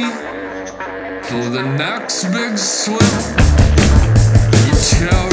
for the next big slip. You tell